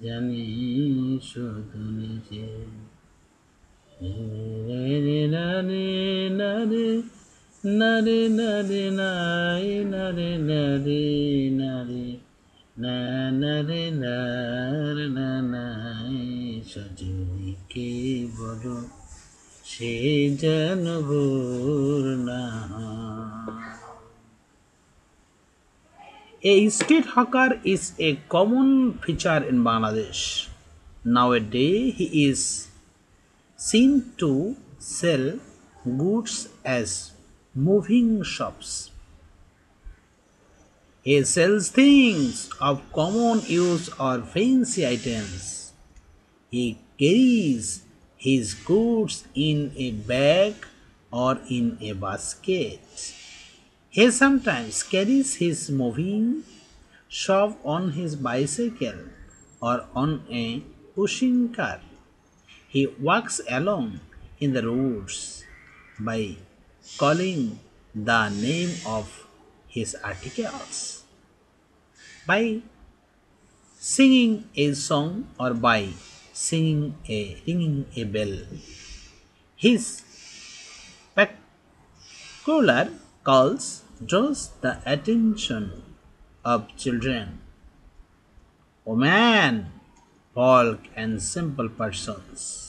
জানি শুধু নিজে। নারে নারে নারে নারে নাই নারে নারে নারে না নারে নার না নাই। সজনীকে বলো, সে ভোর না A street hawker is a common feature in Bangladesh. Nowadays, he is seen to sell goods as moving shops. He sells things of common use or fancy items. He carries his goods in a bag or in a basket. He sometimes carries his moving shop on his bicycle or on a pushing cart. He walks along in the roads by calling the name of his articles, by singing a song or by singing a ringing a bell. His peculiar calls draws the attention of children, oh women, folk, and simple persons.